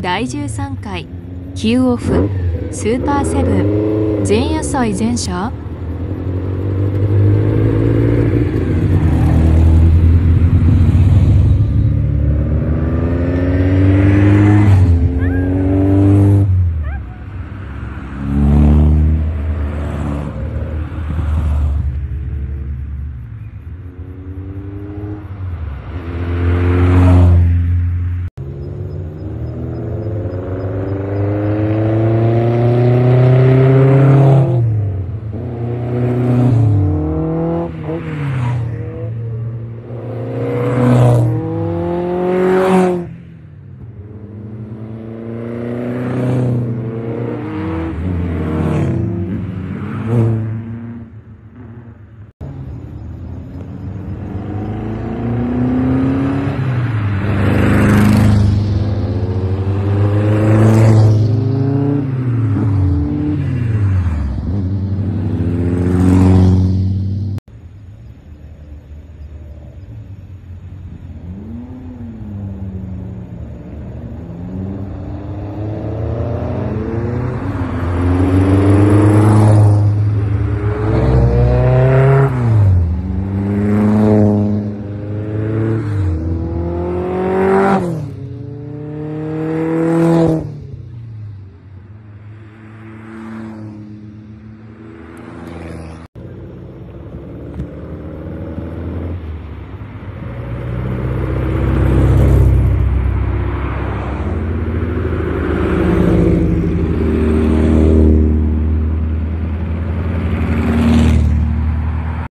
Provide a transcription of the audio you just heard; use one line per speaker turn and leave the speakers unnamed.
第13回 Q オフスーパーセブン前夜祭前者嗯。